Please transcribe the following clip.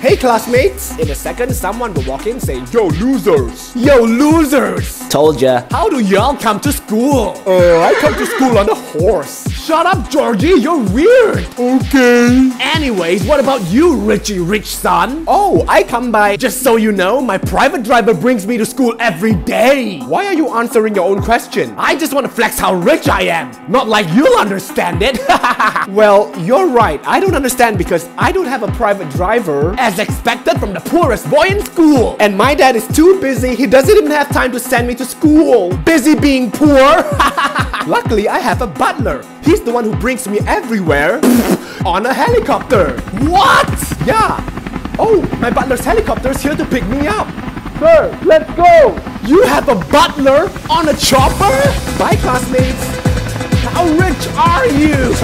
Hey classmates! In a second, someone will walk in saying, Yo losers! Yo losers! Told ya. How do y'all come to school? Uh, I come to school on a horse. Shut up, Georgie, you're weird! Okay. Anyways, what about you, Richie Rich son? Oh, I come by. Just so you know, my private driver brings me to school every day. Why are you answering your own question? I just want to flex how rich I am. Not like you'll understand it. Well, you're right. I don't understand because I don't have a private driver. As expected from the poorest boy in school. And my dad is too busy. He doesn't even have time to send me to school. Busy being poor. Luckily, I have a butler. He's the one who brings me everywhere on a helicopter. what? Yeah. Oh, my butler's helicopter is here to pick me up. Sir, let's go. You have a butler on a chopper? Bye, classmates. How rich are you?